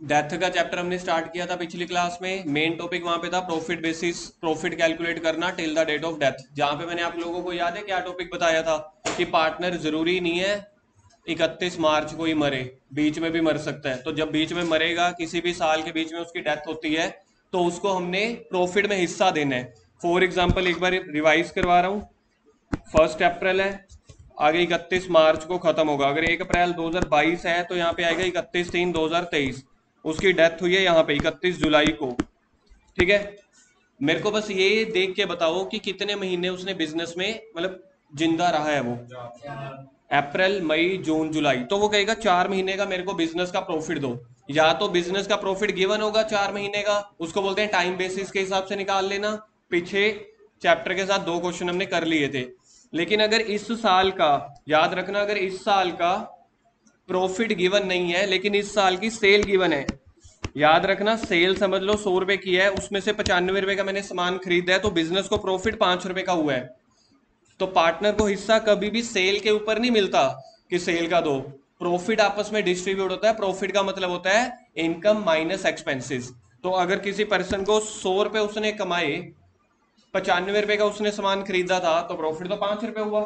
Death का chapter हमने start किया था पिछली क्लास में। मेन टॉपिक वहाँ पे था प्रॉफिट बेसिस प्रॉफिट कैलकुलेट करना till the date of death जहाँ पे मैंने आप लोगों को याद है क्या टॉपिक बताया था? कि पार्टनर ज़रूरी नहीं है इकतीस मार्च को ही मरे, बीच में भी मर सकता है। तो जब बीच में मरेगा, किसी भी साल के बीच में उसकी डेथ होती है तो उसको हमने प्रॉफिट में हिस्सा देना है। फॉर एग्ज़ाम्पल एक बार रिवाइज करवा रहा हूँ। फ़र्स्ट अप्रैल है, आगे इकतीस मार्च को खत्म होगा। अगर एक अप्रैल 2022 है तो यहाँ पे आएगा इकतीस तीन 2023 उसकी डेथ हुई है यहाँ पे, इकतीस जुलाई को। ठीक है? मेरे को बस ये देख के बताओ कि कितने महीने उसने बिज़नेस में मतलब ज़िंदा रहा है वो? अप्रैल मई जून जुलाई तो वो कहेगा, चार महीने का मेरे को बिज़नेस का प्रॉफिट दो। या तो बिज़नेस का प्रॉफिट गिवन होगा चार महीने का, उसको बोलते हैं टाइम बेसिस के हिसाब से निकाल लेना। पीछे चैप्टर के साथ दो क्वेश्चन हमने कर लिए थे। लेकिन अगर इस साल का, याद रखना, अगर इस साल का प्रॉफिट गिवन नहीं है, लेकिन इस साल की सेल गिवन है। याद रखना सेल समझ लो, सौ रुपए की है, उसमें से पचानवे रुपए का मैंने सामान खरीदा है तो बिज़नेस को प्रॉफिट पाँच रुपए का हुआ है। तो पार्टनर को हिस्सा कभी भी सेल के ऊपर नहीं मिलता कि सेल का दो। प्रॉफिट आपस में डिस्ट्रीब्यूट होता है प्रॉफिट का मतलब होता है इनकम माइनस एक्सपेंसेस तो अगर किसी पर्सन को सौ रुपए उसने कमाए, पचानवे रुपए का उसने सामान खरीदा था तो प्रॉफिट तो पाँच रुपए हुआ।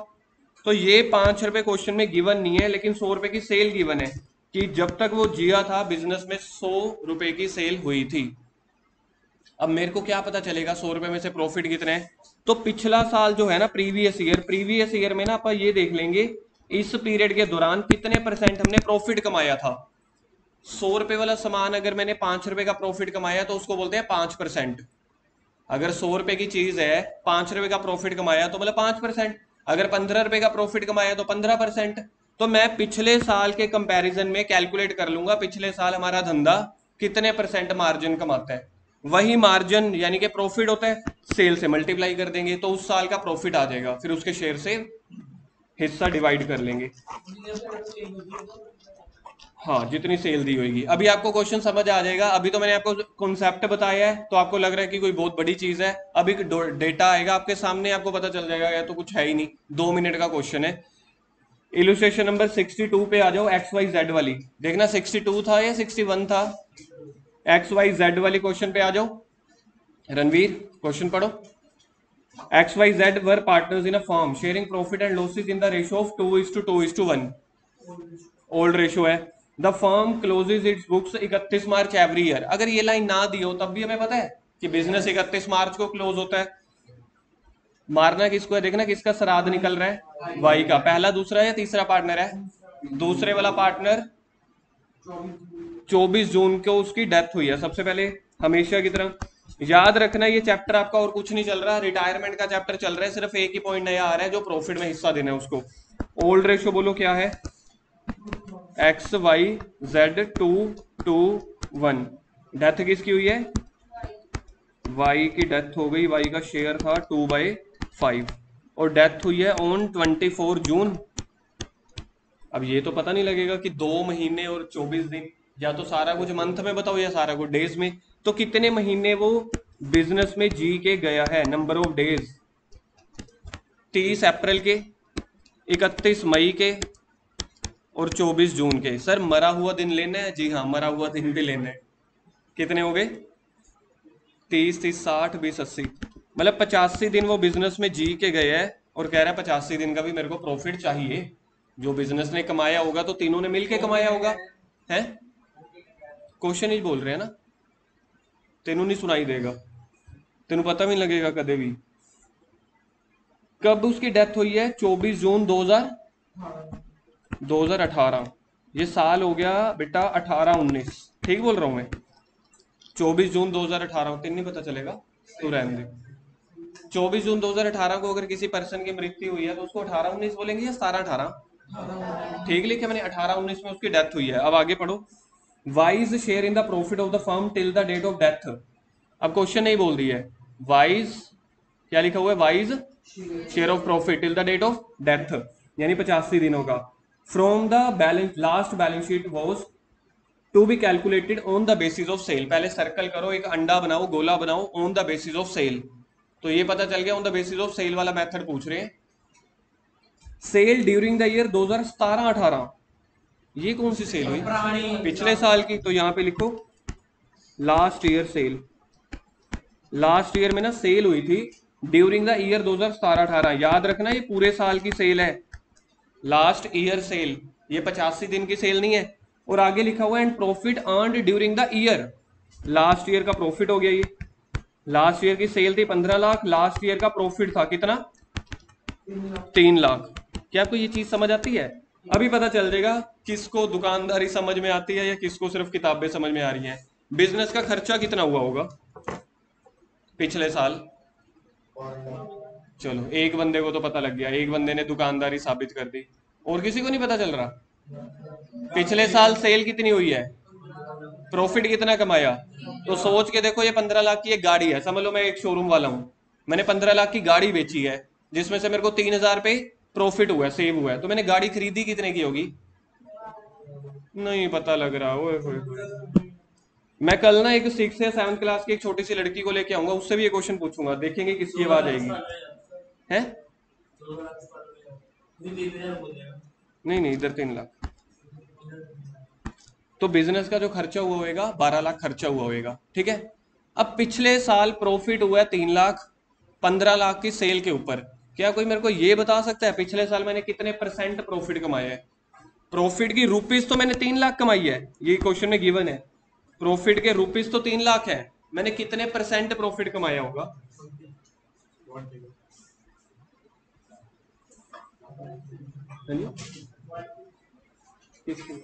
तो ये पाँच रुपए क्वेश्चन में गिवन नहीं है, लेकिन सौ रुपए की सेल गिवन है कि जब तक वो जिया था बिज़नेस में सौ रुपए की सेल हुई थी। अब मेरे को क्या पता चलेगा सौ रुपए में से प्रॉफिट कितने हैं? तो पिछला साल जो है ना प्रीवियस ईयर प्रीवियस ईयर में ना आप ये देख लेंगे, इस पीरियड के दौरान कितने परसेंट हमने प्रॉफिट कमाया था। सौ रुपए वाला सामान अगर मैंने पाँच रुपए का प्रॉफिट कमाया तो उसको बोलते हैं पाँच परसेंट अगर सौ रुपए की चीज़ है, पाँच रुपए का प्रॉफिट कमाया तो मतलब पाँच परसेंट अगर पंद्रह रुपए का प्रॉफिट कमाया तो पंद्रह परसेंट तो मैं पिछले साल के कंपैरिजन में कैलकुलेट कर लूँगा पिछले साल हमारा धंधा कितने परसेंट मार्जिन कमाता है। वही मार्जिन यानी कि प्रॉफिट होता है सेल से मल्टीप्लाई कर देंगे तो उस साल का प्रॉफिट आ जाएगा, फिर उसके शेयर से हिस्सा डिवाइड कर लेंगे। हाँ जितनी सेल दी होगी। अभी आपको क्वेश्चन समझ आ जाएगा। अभी तो मैंने आपको कॉन्सेप्ट बताया है तो आपको लग रहा है कि कोई बहुत बड़ी चीज़ है। अभी डेटा आएगा आपके सामने, आपको पता चल जाएगा या तो कुछ है ही नहीं। दो मिनट का क्वेश्चन है। इलुस्ट्रेशन नंबर 62 पे आ जाओ एक्स वाई जेड वाली। देखना 62 था या 61 था? एक्स वाई जेड वाली क्वेश्चन पे आ जाओ। रणवीर क्वेश्चन पढ़ो। X Y Z were partners in a firm sharing profit and losses in the ratio of two is to two is to one old ratio है। The firm closes its books 31 March every year अगर ये line ना दी हो तब भी हमें पता है कि बिज़नेस 31 मार्च को क्लोज होता है। मारना किसको है? देखना किसका श्राद्ध निकल रहा है? वाई का। पहला, दूसरा या तीसरा पार्टनर है? दूसरे वाला पार्टनर 24 जून को उसकी डेथ हुई है। सबसे पहले हमेशा की तरह। याद रखना, ये चैप्टर आपका और कुछ नहीं चल रहा। रिटायरमेंट का चैप्टर चल रहा है। सिर्फ़ एक ही पॉइंट नया आ रहा है, जो प्रॉफिट में हिस्सा देना है उसको। ओल्ड रेशियो बोलो क्या है? X Y Z two two, one. Death किसकी हुई है? वाई की डेथ हो गई। वाई का शेयर था टू बाई फाइव। और डेथ हुई है ऑन ट्वेंटी फोर जून। अब ये तो पता नहीं लगेगा कि दो महीने और चौबीस दिन, या तो सारा कुछ मंथ में बताओ या सारा कुछ डेज़ में। तो कितने महीने वो बिज़नेस में जी के गया है? नंबर ऑफ़ डेज़ तीस अप्रैल के, इकतीस मई के और 24 जून के। सर, मरा हुआ दिन लेना है? जी हाँ मरा हुआ दिन भी लेना है। कितने हो गए? तीस तीस, साठ, बीस, अस्सी। मतलब पचासी दिन वो बिज़नेस में जी के गए हैं और कह रहा है पचासी दिन का भी मेरे को प्रॉफिट चाहिए। जो बिज़नेस ने कमाया होगा तो तीनों ने मिलके कमाया होगा। है? क्वेश्चन ही बोल रहे हैं ना। तेनों नहीं सुनाई देगा। तेन पता भी नहीं लगेगा कदे भी। कब उसकी डेथ हुई है? 24 जून 2000 2018 ये साल हो गया बेटा 18 19 ठीक बोल रहा हूँ मैं? 24 जून 2018 तीन नहीं पता चलेगा? तो रहने दे। 24 जून 2018 को अगर किसी पर्सन की मृत्यु हुई है तो उसको 18 19 बोलेंगे या 17 18 ठीक लिखे मैंने 18 19 में उसकी डेथ हुई है। अब आगे पढ़ो। Y's share in the profit of the firm till the date of death अब क्वेश्चन नहीं बोल रही है। वाइज क्या लिखा हुआ है? Y's share of profit till the date of death यानी पचासी दिनों का। From the balance last balance sheet was to be calculated on the basis of sale पहले सर्कल करो, एक अंडा बनाओ, गोला बनाओ on the basis of sale तो ये पता चल गया on the basis of sale वाला मेथड पूछ रहे हैं। सेल ड्यूरिंग द ईयर 2017-18 ये कौन सी सेल हुई? पिछले साल की तो यहाँ पे लिखो last year sale last year में ना सेल हुई थी ड्यूरिंग द ईयर 2017-18 याद रखना, ये पूरे साल की सेल है। लास्ट ईयर सेल ये पचासी दिन की सेल नहीं है। और आगे लिखा हुआ and profit earned during the year last year का प्रॉफिट हो गया ये। लास्ट ईयर की सेल थी पंद्रह लाख लास्ट ईयर का प्रॉफिट था कितना? तीन लाख। क्या आपको ये चीज़ समझ आती है? अभी पता चल जाएगा किसको दुकानदारी समझ में आती है या किसको सिर्फ़ किताबें समझ में आ रही हैं। बिज़नेस का खर्चा कितना हुआ होगा? पिछले साल। चलो, एक बंदे को तो पता लग गया, एक बंदे ने दुकानदारी साबित कर दी। और किसी को नहीं पता चल रहा? पिछले साल सेल कितनी हुई है? प्रॉफिट कितना कमाया? तो सोच के देखो, ये पंद्रह लाख की एक गाड़ी है। समझ लो, मैं एक शोरूम वाला हूँ। मैंने पंद्रह लाख की गाड़ी बेची है, जिसमें से मेरे को तीन हज़ार पे प्रॉफिट हुआ है सेव हुआ है। तो मैंने गाड़ी खरीदी, कितने की होगी? नहीं पता लग रहा, ओए मैं कल ना एक सिक्स या सेवन क्लास की एक छोटी सी लड़की को लेके आऊँगा, उससे भी ये क्वेश्चन पूछूँगा। देखेंगे किसकी आवाज़ आएगी। है? नहीं नहीं, इधर तीन लाख। तो बिज़नेस का जो खर्चा हुआ होगा बारह लाख खर्चा हुआ होगा ठीक है? अब पिछले साल प्रॉफिट हुआ है तीन लाख, पंद्रह लाख की सेल के ऊपर। क्या कोई मेरे को ये बता सकता है, पिछले साल मैंने कितने परसेंट प्रॉफिट कमाया है? प्रॉफिट की रुपीज़ तो मैंने तीन लाख कमाई है, ये क्वेश्चन में गिवन है। प्रॉफिट के रुपीज़ तो तीन लाख है, मैंने कितने परसेंट प्रॉफिट कमाया होगा? किसकी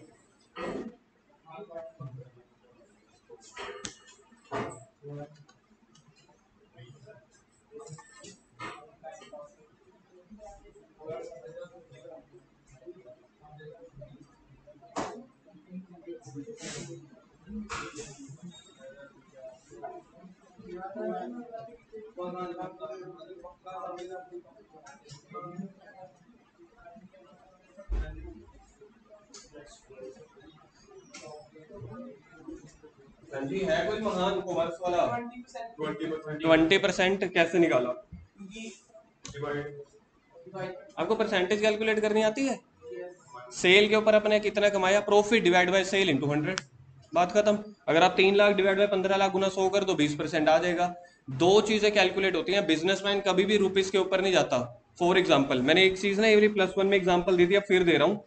हाँ जी है कोई महान कॉमर्स वाला? Twenty percent. कैसे निकाला? आपको परसेंटेज कैलकुलेट करनी आती है? सेल के ऊपर अपने कितना कमाया? Profit divide by sale into hundred बात खत्म। अगर आप तीन लाख डिवाइड बाय पंद्रह लाख गुना सौ कर दो बीस परसेंट आ जाएगा। दो चीज़ें कैलकुलेट होती हैं। बिजनेसमैन कभी भी रुपीज़ के ऊपर नहीं जाता। फॉर एग्ज़ाम्पल मैंने एक चीज़ ना ये प्लस वन में एग्ज़ाम्पल दी थी अब फिर दे रहा हूँ।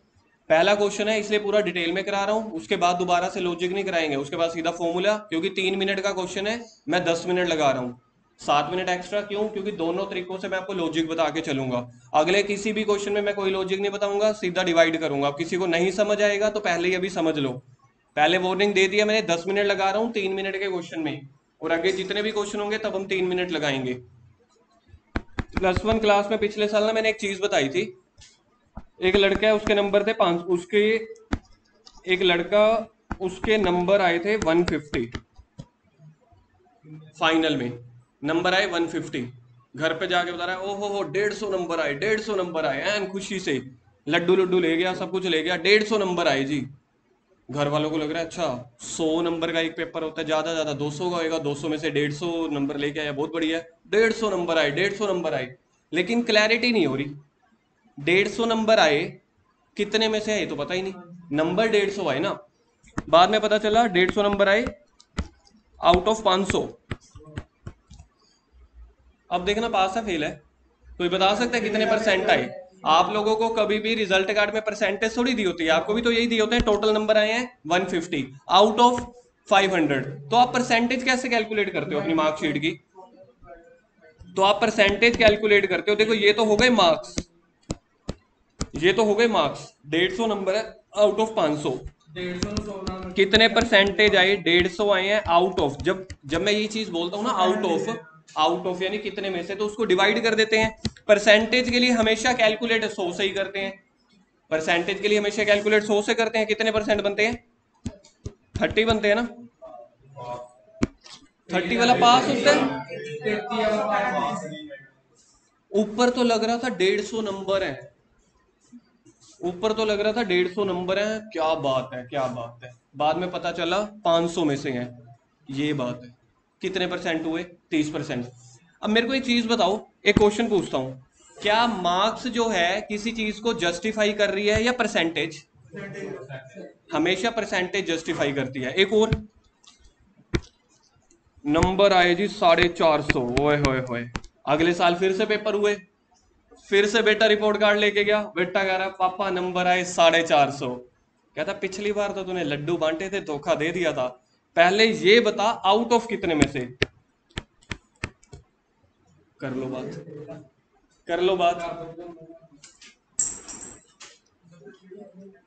पहला क्वेश्चन है, इसलिए पूरा डिटेल में करा रहा हूँ। उसके बाद दोबारा से लॉजिक नहीं कराएँगे। उसके बाद सीधा फॉर्मूला क्योंकि तीन मिनट का क्वेश्चन है, मैं दस मिनट लगा रहा हूँ। सात मिनट एक्स्ट्रा क्यों? क्योंकि दोनों तरीकों से मैं आपको लॉजिक बता के चलूँगा। अगले किसी भी क्वेश्चन में मैं कोई लॉजिक नहीं बताऊँगा, सीधा डिवाइड करूँगा। अब किसी को नहीं समझ आएगा तो पहले ही अभी समझ लो। पहले वार्निंग दे दिया मैंने, दस मिनट लगा रहा हूँ तीन मिनट के क्वेश्चन में। और आगे जितने भी क्वेश्चन होंगे, तब हम तीन मिनट लगाएँगे। प्लस वन क्लास में पिछले साल ना मैंने एक चीज़ बताई थी एक लड़का है, उसके नंबर थे पाँच, उसके एक लड़का, उसके नंबर आए थे 150 फाइनल में, नंबर आए 150 घर पे जाके बता रहा है, ओहो हो, डेढ़ सौ नंबर आए, डेढ़ सौ नंबर आए एन खुशी से। लड्डू लड्डू ले गया, सब कुछ ले गया, डेढ़ सौ नंबर आए जी। घर वालों को लग रहा है अच्छा सौ नंबर का एक पेपर होता है, ज़्यादा ज़्यादा दो सौ का होगा दो सौ में से डेढ़ सौ नंबर लेके आया, बहुत बढ़िया। डेढ़ सौ नंबर आए, डेढ़ सौ नंबर आए। लेकिन क्लैरिटी नहीं हो रही। डेढ़ सौ नंबर आए, कितने में से आए तो पता ही नहीं। नंबर डेढ़ सौ आए ना। बाद में पता चला, डेढ़ सौ नंबर आए आउट ऑफ़ पाँच सौ। अब देखना पास है फेल है। कोई बता सकता है कितने परसेंट आए? आप लोगों को कभी भी रिज़ल्ट कार्ड में परसेंटेज थोड़ी दी होती है। आपको भी तो यही दिए होते हैं टोटल नंबर आए हैं 150 आउट ऑफ़ 500 तो आप परसेंटेज कैसे कैलकुलेट करते हो अपनी मार्कशीट की? तो आप परसेंटेज कैलकुलेट करते हो। देखो, ये तो हो गए मार्क्स ये तो हो गए मार्क्स डेढ़ सौ नंबर है आउट ऑफ़ पाँच सौ. कितने परसेंटेज आए डेढ़ सौ आए हैं आउट ऑफ़ जब जब मैं ये चीज़ बोलता हूँ ना आउट ऑफ़ आउट ऑफ़ यानी कितने में से तो उसको डिवाइड कर देते हैं. परसेंटेज के लिए हमेशा कैलकुलेट सौ से ही करते हैं. परसेंटेज के लिए हमेशा कैलकुलेट सौ से करते हैं. कितने परसेंट बनते हैं? थर्टी बनते हैं ना? थर्टी वाला पास होता है? ऊपर तो लग रहा था डेढ़ सौ नंबर है. ऊपर तो लग रहा था डेढ़ सौ नंबर है। क्या बात है, क्या बात है। बाद में पता चला पाँच सौ में से है। ये बात है। कितने परसेंट हुए? तीस परसेंट अब मेरे को एक चीज़ बताओ, एक क्वेश्चन पूछता हूँ। क्या मार्क्स जो है किसी चीज़ को जस्टिफाई कर रही है या परसेंटेज हमेशा परसेंटेज जस्टिफाई करती है। एक और। नंबर आए जी साढ़े चार सौ। अगले साल फिर से पेपर हुए। फिर से बेटा रिपोर्ट कार्ड लेके गया। बेटा कह रहा, पापा नंबर आए साढ़े चार सौ। कहता, पिछली बार तो तूने लड्डू बांटे थे, धोखा दे दिया था। पहले ये बता आउट ऑफ़ कितने में से? कर लो बात। कर लो बात।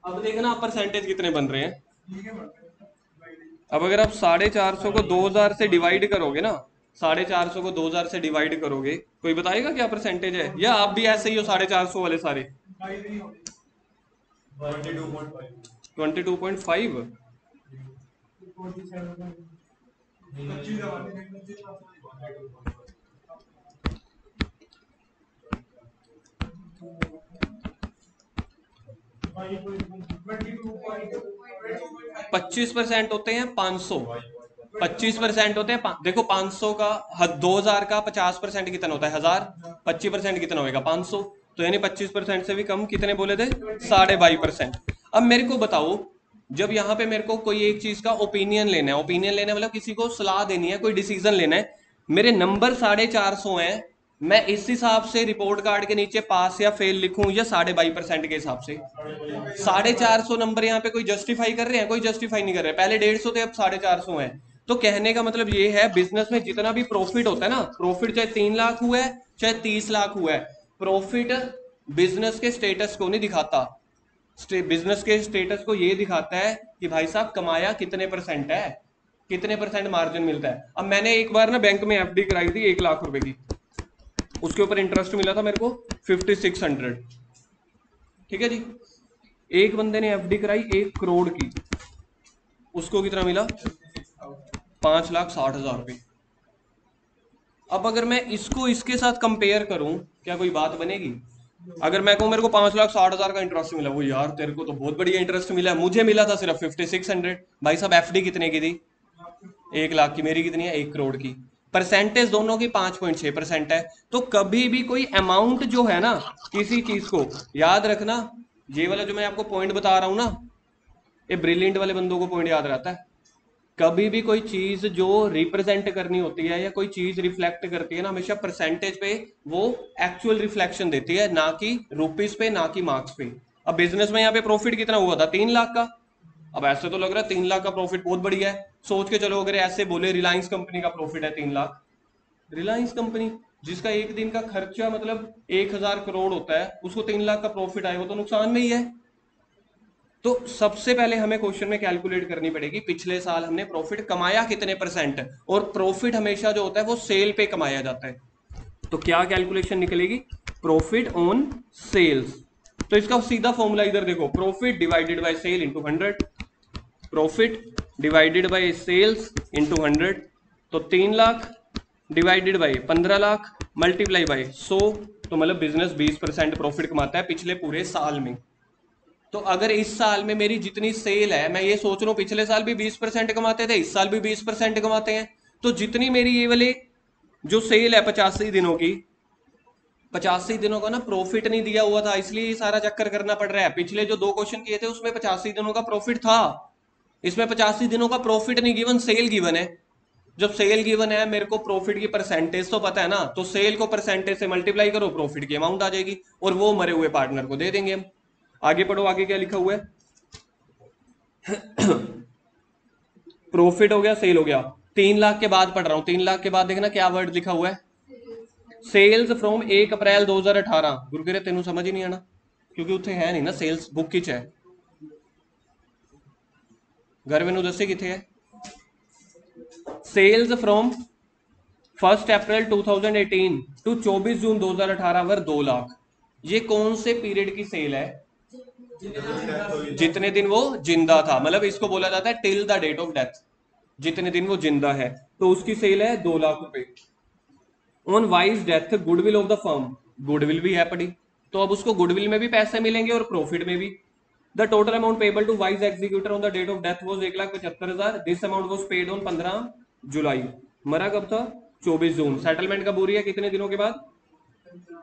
अब देखना आप परसेंटेज कितने बन रहे हैं। अब अगर आप साढ़े चार सौ को दो हज़ार से डिवाइड करोगे ना साढ़े चार सौ को दो हज़ार से डिवाइड करोगे। कोई बताएगा क्या परसेंटेज है? या आप भी ऐसे ही हो साढ़े चार सौ वाले सारे? ट्वेंटी टू पॉइंट फाइव पच्चीस परसेंट होते हैं पाँच सौ। पच्चीस परसेंट होते हैं देखो पाँच सौ का दो हज़ार का पचास परसेंट कितना होता है, हज़ार, पच्चीस परसेंट कितना होगा पाँच सौ? तो यानी पच्चीस परसेंट से भी कम कितने बोले थे? साढ़े बाई परसेंट। अब मेरे को बताओ, जब यहाँ पे मेरे को कोई एक चीज़ का ओपिनियन लेना है ओपिनियन लेना मतलब किसी को सलाह देनी है, कोई डिसीज़न लेना है, मेरे नंबर साढ़े चार सौ है, मैं इस हिसाब से रिपोर्ट कार्ड के नीचे पास या फेल लिखूं या साढ़े बाई परसेंट के हिसाब से? साढ़े चार सौ नंबर यहाँ पे कोई जस्टिफाई कर रहे हैं, कोई जस्टिफाई नहीं कर रहे पहले डेढ़ सौ थे, अब साढ़े चार सौ है। तो कहने का मतलब ये है बिज़नेस में जितना भी प्रॉफिट होता है ना प्रॉफिट चाहे तीन लाख हुआ है, चाहे तीस लाख हुआ है प्रॉफिट बिज़नेस के स्टेटस को नहीं दिखाता। बिज़नेस के स्टेटस को ये दिखाता है कि भाई साहब, कमाया कितने परसेंट है? कितने परसेंट मार्जिन मिलता है? अब मैंने एक बार ना बैंक में एफडी कराई थी एक लाख रुपए की। उसके ऊपर इंटरेस्ट मिला था मेरे को फिफ्टी सिक्स हंड्रेड ठीक है जी? एक बंदे ने एफडी कराई एक करोड़ की। उसको कितना मिला? पाँच लाख साठ हज़ार रुपये अब अगर मैं इसको इसके साथ कंपेयर करूँ, क्या कोई बात बनेगी? अगर मैं कहूँ मेरे को पाँच लाख साठ हज़ार का इंटरेस्ट मिला, वो यार तेरे को तो बहुत बढ़िया इंटरेस्ट मिला मुझे मिला था सिर्फ़ फिफ्टी सिक्स हंड्रेड भाई साहब एफडी कितने की थी? एक लाख की, मेरी कितनी है? एक करोड़ की। परसेंटेज दोनों की पाँच पॉइंट छह परसेंट है। तो कभी भी कोई अमाउंट जो है ना, किसी चीज़ को, याद रखना, ये वाला जो मैं आपको पॉइंट बता रहा हूँ ना, ये ब्रिलियंट वाले बंदों को पॉइंट याद रहता है। कभी भी कोई चीज़ जो रिप्रेजेंट करनी होती है या कोई चीज़ रिफ्लेक्ट करती है ना, हमेशा परसेंटेज पे वो एक्चुअल रिफ्लेक्शन देती है, ना कि रुपीज़ पे, ना कि मार्क्स पे। अब बिज़नेस में यहाँ पे प्रॉफिट कितना हुआ था? तीन लाख का। अब ऐसे तो लग रहा है तीन लाख का प्रॉफिट बहुत बढ़िया है। सोच के चलो, अगर ऐसे बोले रिलायंस कंपनी का प्रॉफिट है तीन लाख। रिलायंस कंपनी जिसका एक दिन का खर्चा मतलब एक हज़ार करोड़ होता है, उसको तीन लाख का प्रॉफिट आए वो तो नुकसान में ही है। तो सबसे पहले हमें क्वेश्चन में कैलकुलेट करनी पड़ेगी, पिछले साल हमने प्रॉफिट कमाया कितने परसेंट और प्रॉफिट हमेशा जो होता है वो सेल पे कमाया जाता है। तो क्या कैलकुलेशन निकलेगी? प्रॉफिट ऑन सेल्स तो इसका सीधा फॉर्मूला इधर देखो profit divided by sale into hundred profit divided by sales into hundred तो तीन लाख डिवाइडेड बाय पंद्रह लाख मल्टीप्लाई बाय सो तो मतलब बिज़नेस बीस परसेंट प्रॉफिट कमाता है पिछले पूरे साल में। तो अगर इस साल में मेरी जितनी सेल है, मैं ये सोच रहा हूँ, पिछले साल भी बीस परसेंट कमाते थे, इस साल भी बीस परसेंट कमाते हैं। तो जितनी मेरी ये वाले जो सेल है पचासी दिनों की, पचासी दिनों का ना प्रॉफिट नहीं दिया हुआ था, इसलिए सारा चक्कर करना पड़ रहा है। पिछले जो दो क्वेश्चन किए थे, उसमें पचासी दिनों का प्रॉफिट था। इसमें पचासी दिनों का प्रॉफिट नहीं गिवन सेल गिवन है। जब सेल गिवन है, मेरे को प्रॉफिट की परसेंटेज तो पता है ना तो सेल को परसेंटेज से मल्टीप्लाई करो प्रॉफिट की अमाउंट आ जाएगी, और वो मरे हुए पार्टनर को दे देंगे हम। आगे पढ़ो, आगे क्या लिखा हुआ है? प्रॉफिट हो गया सेल हो गया। तीन लाख के बाद पढ़ रहा हूँ। तीन लाख के बाद देखना क्या वर्ड लिखा हुआ है? सेल्स फ्रॉम एक अप्रैल 2018 गुरुगिरे तेन समझ ही नहीं आना, क्योंकि उत्थे है नहीं ना सेल्स बुक की है। घर मैनू दसे कितने है? Sales from first April 2018 to 24 June 2018 were दो लाख। ये कौन से पीरियड की सेल है? जितने दिन वो ज़िंदा था मतलब इसको बोला जाता है till the date of death जितने दिन वो ज़िंदा है तो उसकी सेल है दो लाख रुपए। On Y's death goodwill of the firm goodwill भी है पड़ी तो अब उसको गुडविल में भी पैसे मिलेंगे और प्रॉफिट में भी। The total amount payable to Y's executor on the date of death was एक लाख पचहत्तर हज़ार। This amount was paid on पंद्रह जुलाई। मरा कब था? चौबीस जून। सेटलमेंट कब हो रही है? कितने दिनों के बाद?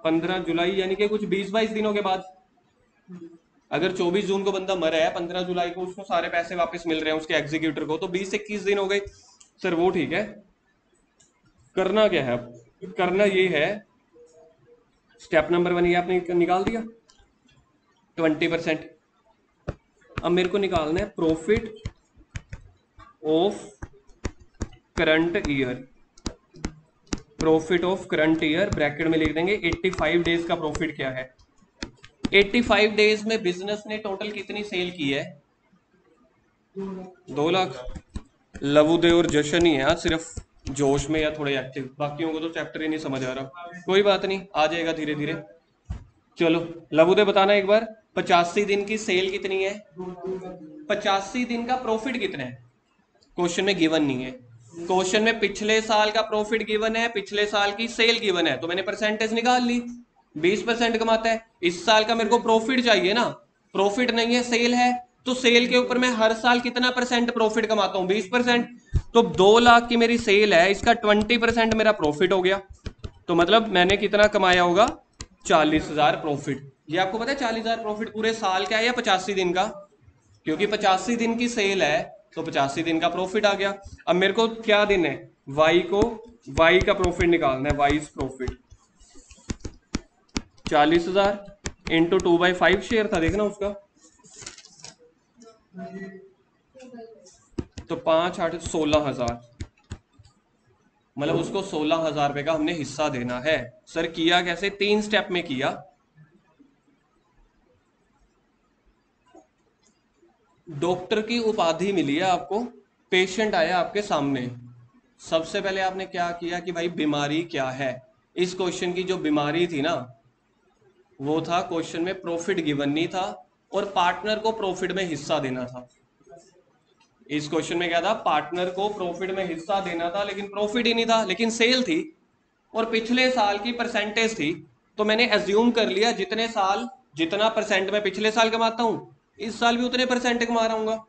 पंद्रह जुलाई, यानी कि कुछ बीस बाईस दिनों के बाद। अगर 24 जून को बंदा मरा है 15 जुलाई को उसको सारे पैसे वापस मिल रहे हैं उसके एग्जीक्यूटर को तो 20 21 दिन हो गए। सर, वो ठीक है। करना क्या है? करना ये है। स्टेप नंबर वन ये आपने निकाल दिया। ट्वेंटी परसेंट अब मेरे को निकालना है profit of current year profit of current year bracket में लिख देंगे। 85 डेज़ का प्रॉफिट क्या है? 85 डेज़ में बिज़नेस ने टोटल कितनी सेल की है? दो लाख। लवुदे और जशन ही है आज सिर्फ़ जोश में या थोड़े एक्टिव बाकियों को तो चैप्टर ही नहीं समझ आ रहा। कोई बात नहीं, आ जाएगा धीरे धीरे चलो लवुदे बताना एक बार, पचासी दिन की सेल कितनी है? पचासी दिन का प्रॉफिट कितना है? क्वेश्चन में गिवन नहीं है। क्वेश्चन में पिछले साल का प्रॉफिट गिवन है, पिछले साल की सेल गिवन है तो मैंने परसेंटेज निकाल ली। बीस परसेंट कमाता है। इस साल का मेरे को प्रॉफिट चाहिए ना। प्रॉफिट नहीं है सेल है। तो सेल के ऊपर मैं हर साल कितना परसेंट प्रॉफिट कमाता हूँ? बीस परसेंट। तो दो लाख की मेरी सेल है, इसका ट्वेंटी परसेंट मेरा प्रॉफिट हो गया। तो मतलब मैंने कितना कमाया होगा? चालीस हज़ार प्रॉफिट ये आपको पता है चालीस हज़ार प्रॉफिट पूरे साल का है या पचासी दिन का? क्योंकि पचासी दिन की सेल है तो पचासी दिन का प्रॉफिट आ गया। अब मेरे को क्या दिन है? वाई को वाई का प्रॉफिट निकालना है वाई प्रॉफिट चालीस हज़ार into two by five share था, देखना उसका। तो पाँच आठ सोलह हज़ार। मतलब उसको सोलह हज़ार रुपए का हमने हिस्सा देना है। सर, किया कैसे? तीन स्टेप में किया। डॉक्टर की उपाधि मिली है आपको। पेशेंट आया आपके सामने। सबसे पहले आपने क्या किया कि भाई, बीमारी क्या है? इस क्वेश्चन की जो बीमारी थी ना वो था क्वेश्चन में प्रॉफिट गिवन नहीं था और पार्टनर को प्रॉफिट में हिस्सा देना था। इस क्वेश्चन में क्या था? पार्टनर को प्रॉफिट में हिस्सा देना था, लेकिन प्रॉफिट ही नहीं था, लेकिन सेल थी। और पिछले साल की परसेंटेज थी तो मैंने एज्यूम कर लिया, जितने साल, जितना परसेंट मैं पिछले साल कमाता हूँ, इस साल भी उतने परसेंट कमा रहा हूँ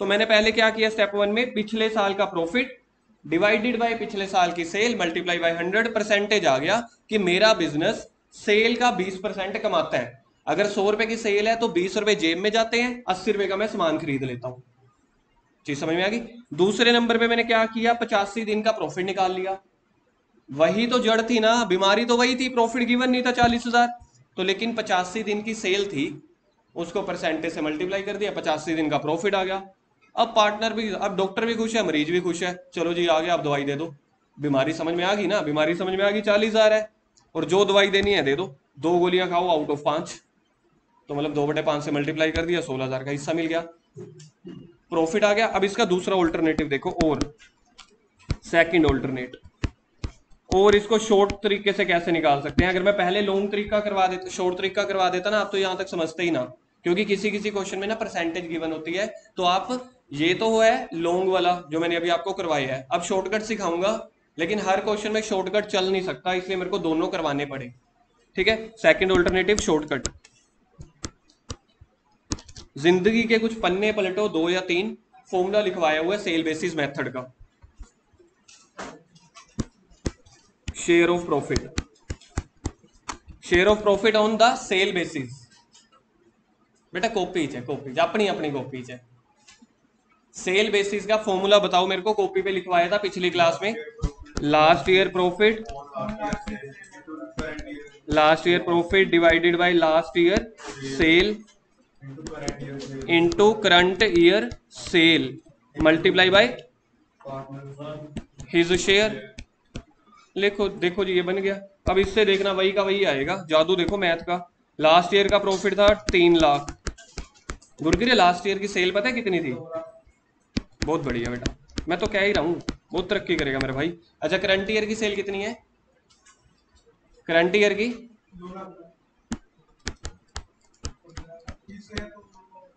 तो मैंने पहले क्या किया? स्टेप वन में पिछले साल का प्रॉफिट डिवाइडेड बाय पिछले साल की sale multiply by hundred percentage आ गया कि मेरा बिज़नेस सेल का बीस परसेंट कमाता है। अगर सौ रुपए की सेल है तो बीस रुपए जेब में जाते हैं, अस्सी रुपए का मैं सामान खरीद लेता हूँ। चीज़ समझ में आ गई? दूसरे नंबर पे मैंने क्या किया? पचासी दिन का प्रॉफिट निकाल लिया। वही तो जड़ थी ना, बीमारी तो वही थी प्रॉफिट गिवन नहीं था चालीस हज़ार। तो लेकिन पचासी दिन की सेल थी, उसको परसेंटेज से मल्टीप्लाई कर दिया, पचासी दिन का प्रॉफिट आ गया। अब पार्टनर भी, अब डॉक्टर भी खुश है, मरीज़ भी खुश है। चलो जी, आ गया, आप दवाई दे दो। बीमारी समझ में आ गई ना? बीमारी समझ में आ गई, चालीस हज़ार है। और जो दवाई देनी है दे दो। दो गोलियाँ खाओ आउट ऑफ़ पाँच। तो मतलब दो बटे पाँच से मल्टीप्लाई कर दिया, सोलह हज़ार का हिस्सा मिल गया। प्रॉफिट आ गया। अब इसका दूसरा ऑल्टरनेटिव देखो, और। सेकंड ऑल्टरनेट और इसको शॉर्ट तरीके से कैसे निकाल सकते हैं? अगर मैं पहले लॉन्ग तरीका करवा देता शॉर्ट तरीका करवा देता ना, आप तो यहाँ तक समझते ही ना। क्योंकि किसी किसी क्वेश्चन में ना परसेंटेज गिवन होती है। तो आप, ये तो है लॉन्ग वाला, जो मैंने अभी आपको करवाया है। अब शॉर्टकट सिखाऊँगा। लेकिन हर क्वेश्चन में शॉर्टकट चल नहीं सकता, इसलिए मेरे को दोनों करवाने पड़े। ठीक है? सेकेंड ऑल्टरनेटिव शॉर्टकट ज़िंदगी के कुछ पन्ने पलटो, दो या तीन फॉर्मूला लिखवाया हुआ है सेल बेसिस मेथड का। Share of profit share of profit on the sale basis बेटा कॉपी है कॉपी अपनी अपनी कॉपी है। सेल बेसिस का फॉर्मूला बताओ मेरे को कॉपी पे लिखवाया था पिछली क्लास में। Last year profit last year profit divided by last year sale into current year sale multiply by his share देखो देखो जी, ये बन गया। अब इससे देखना वही का वही आएगा। जादू देखो मैथ का। लास्ट ईयर का प्रॉफिट था तीन लाख। गुरगिरे लास्ट ईयर की सेल पता है कितनी थी? बहुत बढ़िया बेटा। मैं तो कह ही रहा हूँ। बहुत तरक्की करेगा मेरे भाई। अच्छा करंट ईयर की सेल कितनी है? करंट ईयर की?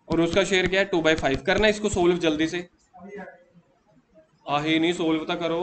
और उसका शेयर क्या है? टू बाई फाइव करना इसको सोल्व जल्दी से। आ ही नहीं सोल्व तो करो।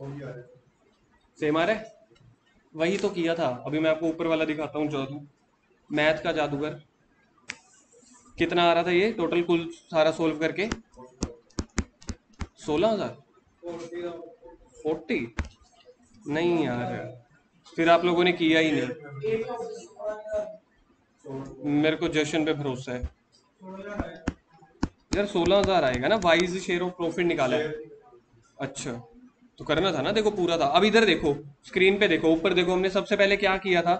सेम आ रहा है? वही तो किया था। अभी मैं आपको ऊपर वाला दिखाता हूँ जादू। मैथ का जादूगर। कितना आ रहा था ये? टोटल कुल सारा सोल्व करके? सोलह हज़ार? फोर्टी? नहीं यार। फिर आप लोगों ने किया ही नहीं। मेरे को जशन पे भरोसा है। यार, सोलह हज़ार आएगा ना? वाइज शेयर ऑफ़ प्रॉफिट निकाला है। अच्छा। तो करना था ना, देखो पूरा था। अब इधर देखो स्क्रीन पे देखो, ऊपर देखो, हमने सबसे पहले क्या किया था?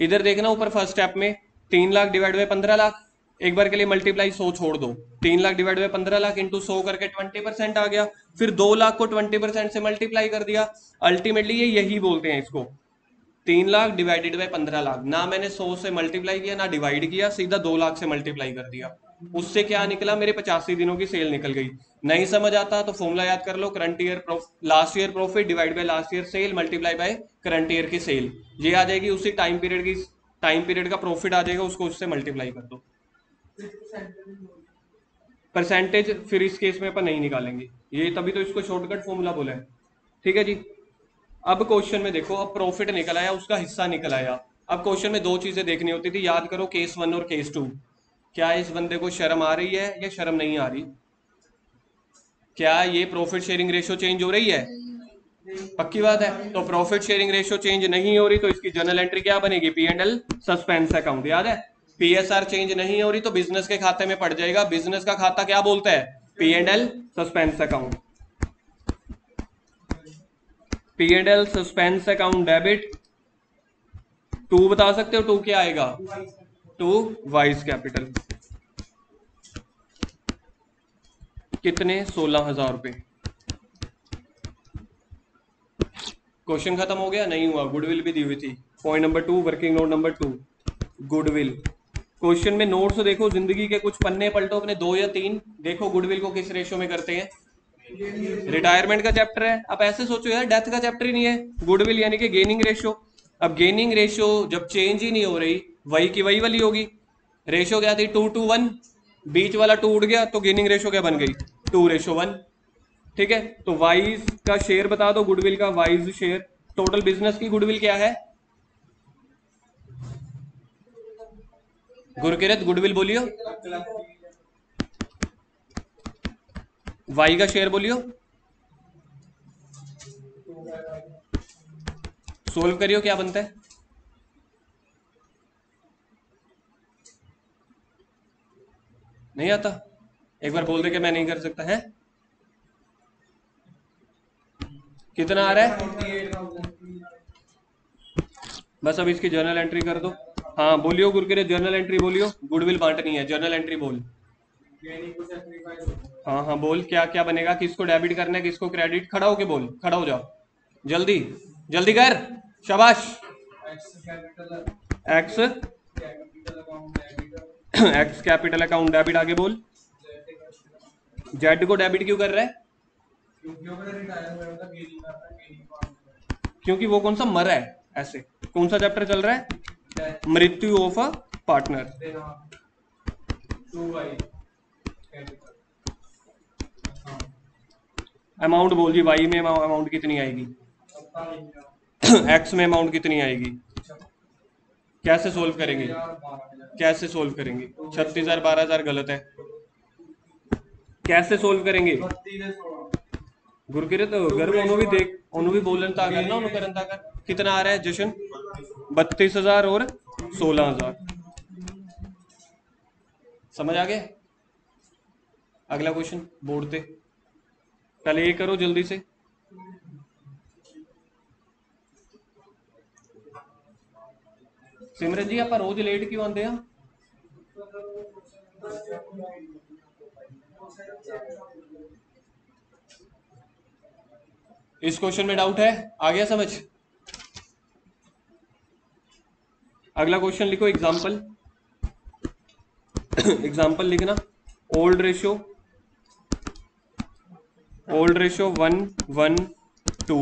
इधर देखना, ऊपर फ़र्स्ट स्टेप में, तीन लाख डिवाइड बाई पंद्रह लाख, एक बार के लिए मल्टीप्लाई सौ छोड़ दो। तीन लाख डिवाइड बाई पंद्रह लाख इंटू सौ करके ट्वेंटी परसेंट आ गया। फिर दो लाख को ट्वेंटी परसेंट से मल्टीप्लाई कर दिया। अल्टीमेटली ये यही बोलते हैं इसको। तीन लाख डिवाइडेड बाई पंद्रह लाख। ना मैंने सौ से मल्टीप्लाई किया, ना डिवाइड किया, सीधा दो लाख से मल्टीप्लाई कर दिया। उससे क्या निकला? मेरे पचासी दिनों की सेल निकल गई। नहीं समझ आता तो फॉर्मूला याद कर लो current year last year profit divide by last year sale multiply by current year की सेल ये आ जाएगी, उसी टाइम पीरियड की टाइम पीरियड का प्रॉफिट आ जाएगा, उसको उससे मल्टीप्लाई कर दो। परसेंटेज फिर इस केस में अपन नहीं निकालेंगे। ये तभी तो इसको शॉर्टकट फॉर्मूला बोला है। ठीक है जी? अब क्वेश्चन में देखो, अब प्रॉफिट निकल आया, उसका हिस्सा निकल आया। अब क्वेश्चन में दो चीज़ें देखनी होती थी, याद करो केस वन और केस टू क्या इस बंदे को शर्म आ रही है या शर्म नहीं आ रही? क्या ये प्रॉफिट शेयरिंग रेशियो चेंज हो रही है? पक्की बात है। तो प्रॉफिट शेयरिंग रेशियो चेंज नहीं हो रही तो इसकी जर्नल एंट्री क्या बनेगी? P and L suspense account याद है? पीएसआर चेंज नहीं हो रही तो बिज़नेस के खाते में पड़ जाएगा। बिज़नेस का खाता क्या बोलता है? P and L suspense account P and L suspense account debit to बता सकते हो? टू क्या आएगा? टू वाइस कैपिटल कितने? सोलह हज़ार रुपए। क्वेश्चन खत्म हो गया? नहीं हुआ। गुडविल भी दी हुई थी। Point number two working note number two goodwill question में नोट्स देखो, ज़िंदगी के कुछ पन्ने पलटो अपने दो या तीन। देखो गुडविल को किस रेशो में करते हैं। रिटायरमेंट का चैप्टर है। अब ऐसे सोचो यार डेथ का चैप्टर ही नहीं है। गुडविल यानी कि गेनिंग रेशियो अब गेनिंग रेशियो जब चेंज ही नहीं हो रही, वही की वही वाली होगी। रेशियो क्या थी? टू टू वन बीच वाला टू उड़ गया तो गेनिंग रेशियो क्या बन गई? Two ratio one. ठीक है? तो वाइज का शेयर बता दो गुडविल का वाइज शेयर टोटल बिज़नेस की गुडविल क्या है? गुरकिरत गुडविल बोलियो। वाई का शेयर बोलियो। सोल्व करियो, क्या बनता है? नहीं आता? एक बार बोल दे कि मैं नहीं कर सकता, है? कितना आ रहा है? बस अब इसकी जर्नल एंट्री कर दो। हाँ बोलियो गुरकिरे जर्नल एंट्री बोलियो। गुडविल बांटनी है जर्नल एंट्री बोल। हाँ हाँ बोल, क्या क्या बनेगा, किसको डेबिट करना है, किसको क्रेडिट खड़ा हो होके बोल, खड़ा हो जाओ। जल्दी जल्दी कर। शाबाश। X X capital account debit आगे बोल। जेड को डेबिट क्यों कर रहा है? क्योंकि वो कौन सा मर है ऐसे। कौन सा चैप्टर चल रहा है? मृत्यु ऑफ़ अ पार्टनर अमाउंट बोल जी वाई में अमाउंट कितनी आएगी? एक्स में अमाउंट कितनी आएगी? कैसे सोल्व करेंगे? कैसे सोल्व करेंगे? छत्तीस हज़ार बारह हज़ार गलत है। कैसे सोल्व करेंगे? गुरकिरत गर्व उन्होंने भी देख उन्होंने भी बोलन उन्होंने करन ताकर कितना आ रहा है जशन? बत्तीस हज़ार और सोलह हज़ार। समझ आ गया अगला क्वेश्चन बोर्ड पे। पहले ये करो जल्दी से। सिमरन जी आप रोज लेट क्यों आते हैं? इस क्वेश्चन में डाउट है? आ गया समझ? अगला क्वेश्चन लिखो एग्ज़ाम्पल। एग्ज़ाम्पल लिखना। Old ratio. Old ratio one one, two.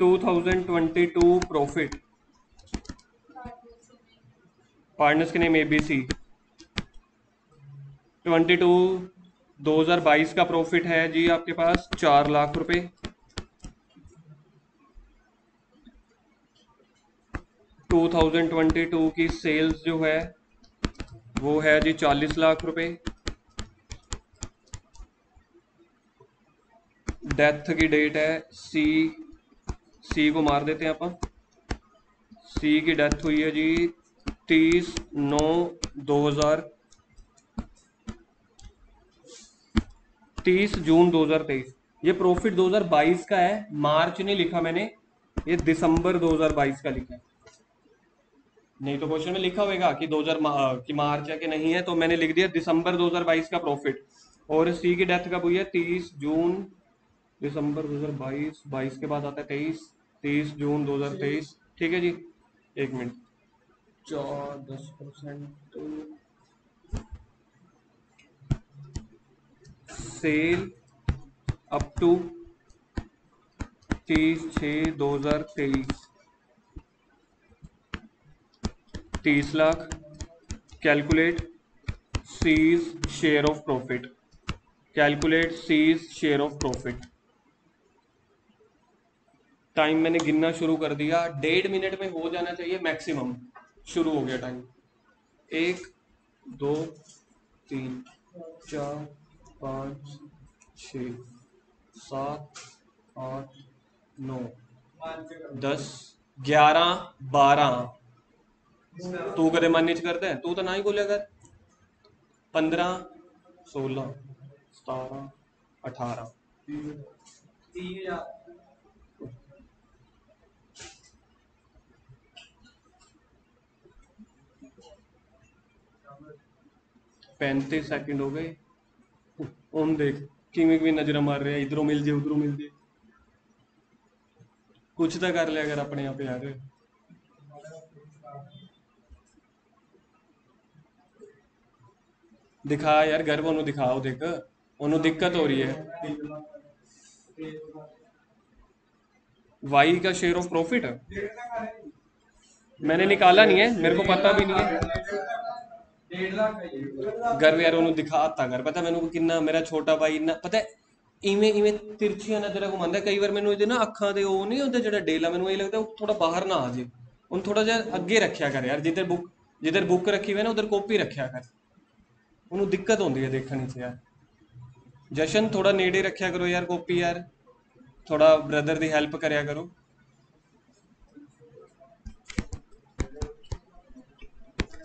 2022 profit. Partners के नेम एबीसी 22 2022 का प्रॉफिट है जी आपके पास चार लाख रुपए। 2022 की सेल्स जो है, वो है जी चालीस लाख रुपए। डेथ की डेट है सी सी को मार देते हैं अपन। सी की डेथ हुई है जी तीस नौ दो हज़ार तीस जून 2023 ये प्रॉफिट 2022 का है। मार्च नहीं लिखा मैंने। ये दिसंबर 2022 का लिखा है। नहीं तो क्वेश्चन में लिखा होगा कि 2000 मा, कि मार्च है कि नहीं है तो मैंने लिख दिया दिसंबर 2022 का प्रॉफिट और सी की डेथ कब हुई है? 30 जून दिसंबर 2022 22 के बाद आता है 23 30 जून 2023 ठीक है जी? एक मिनट। चार दस परसेंट। सेल अप टू तीस छ दो हज़ार तेईस। तीस lakh. Calculate C's share of profit calculate C's share of profit time मैंने गिनना शुरू कर दिया। डेढ़ मिनट में हो जाना चाहिए मैक्सिमम शुरू हो गया टाइम एक, दो, तीन, चार पाँच, छ, सात, आठ, नौ, दस, ग्यारह, बारह। तू कदे मन च करता है? तू तो ना ही बोलिया कर पंद्रह, सोलह, सतारह, अठारह। पैंतीस सेकंड हो गए। ओम देख, किमें भी नज़र मार रहे इधरों मिल जाए, उधरों मिल जाए। कुछ तो कर लिया अगर अपने आप यार। दिखा यार घर को दिखाओ, देख। ओनू दिक्कत हो रही है। वाई का शेयर ऑफ़ प्रॉफिट मैंने निकाला नहीं है, मेरे को पता भी नहीं है। 1.5 ਲੱਖ ਗਰਵ ਯਾਰ ਦਿਖਾਤਾ ਕਰ। ਪਤਾ ਮੈਨੂੰ ਕਿੰਨਾ ਮੇਰਾ ਛੋਟਾ ਭਾਈ ਇੰਨਾ ਪਤਾ ਇਵੇਂ ਇਵੇਂ ਤਿਰਛੀਆਂ ਨਜ਼ਰਾਂ ਘੁਮਾਉਂਦਾ ਕਈ ਵਾਰ ਮੈਨੂੰ ਇਹਦੇ ਨਾ ਅੱਖਾਂ ਦੇ ਉਹ ਨਹੀਂ ਹੁੰਦਾ ਜਿਹੜਾ ਡੇਲਾ। ਮੈਨੂੰ ਇਹ ਲੱਗਦਾ ਉਹ ਥੋੜਾ ਬਾਹਰ ਨਾ ਆ ਜੇ। ਉਹਨੂੰ ਥੋੜਾ ਜਿਹਾ ਅੱਗੇ ਰੱਖਿਆ ਕਰ ਯਾਰ। ਜਿੱਧਰ ਬੁੱਕ ਜਿੱਧਰ ਬੁੱਕ ਰੱਖੀ ਹੋਈ ਨਾ, ਉਧਰ ਕਾਪੀ ਰੱਖਿਆ ਕਰ। ਉਹਨੂੰ ਦਿੱਕਤ ਹੁੰਦੀ ਹੈ ਦੇਖਣ ਵਿੱਚ ਯਾਰ। ਜਸ਼ਨ ਥੋੜਾ ਨੇੜੇ ਰੱਖਿਆ ਕਰੋ ਯਾਰ ਕਾਪੀ ਯਾਰ। ਥੋੜਾ ਬ੍ਰਦਰ ਦੀ ਹੈਲਪ ਕਰਿਆ ਕਰੋ।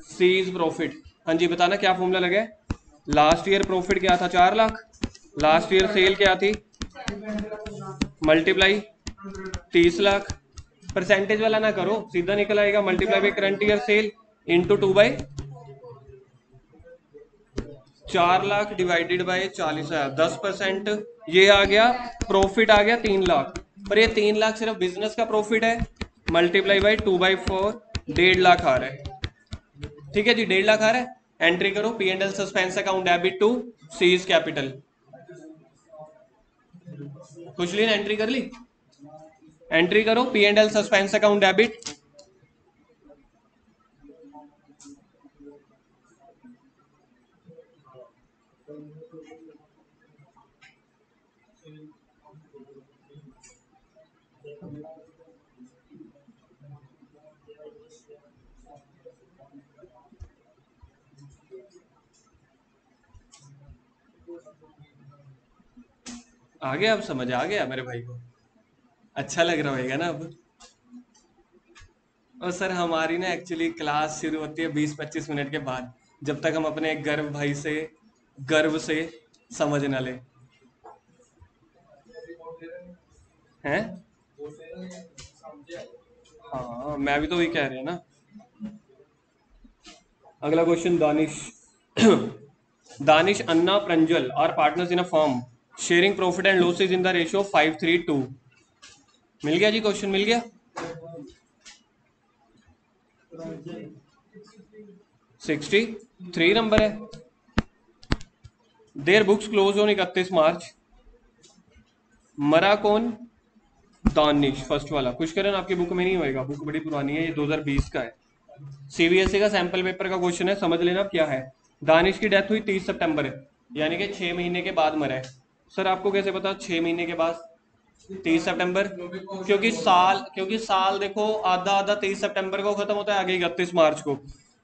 ਸੀਜ਼ ਪ੍ਰੋਫਿਟ हाँ जी, बताना क्या फॉर्मूला लगे? लास्ट ईयर प्रॉफिट क्या था चार लाख? लास्ट ईयर सेल क्या थी? मल्टीप्लाई तीस लाख। परसेंटेज वाला ना करो, सीधा निकल आएगा multiply by current year sale into two by चार लाख डिवाइडेड बाई चालीस हज़ार दस परसेंट ये आ गया प्रॉफिट आ गया तीन लाख। पर ये तीन लाख सिर्फ़ बिज़नेस का प्रॉफिट है। Multiply by two by four डेढ़ लाख आ रहा है। ठीक है जी, डेढ़ लाख आ रहा है। एंट्री करो P and L suspense account debit to C's capital कुछ ने एंट्री कर ली? एंट्री करो P and L suspense account debit आ गया अब समझ आ गया मेरे भाई को। अच्छा लग रहा होगा ना अब। और सर, हमारी ना एक्चुअली क्लास शुरू होती है बीस पच्चीस मिनट के बाद, जब तक हम अपने गर्व भाई से, गर्व से समझ ना ले। हैं? हाँ मैं भी तो वही कह रही हूँ ना। अगला क्वेश्चन दानिश। दानिश अन्ना प्रंजल और partners in a firm sharing profit and losses in the ratio five three two मिल गया जी क्वेश्चन मिल गया? सिक्सटी थ्री नंबर है। देर बुक्स क्लोज ऑन इकतीस मार्च। मरा कौन दानिश फ़र्स्ट वाला। पुष्करण आपकी बुक में नहीं होएगा। बुक बड़ी पुरानी है, ये 2020 का है। सीबीएसई का सैंपल पेपर का क्वेश्चन है, समझ लेना क्या है। दानिश की डेथ हुई 30 सितंबर यानी कि छह महीने के बाद मरा है। सर, आपको कैसे पता? छह महीने के बाद तीस सितंबर। क्योंकि साल क्योंकि साल देखो, आधा आधा तेईस सितंबर को खत्म होता है, आगे इकतीस मार्च को।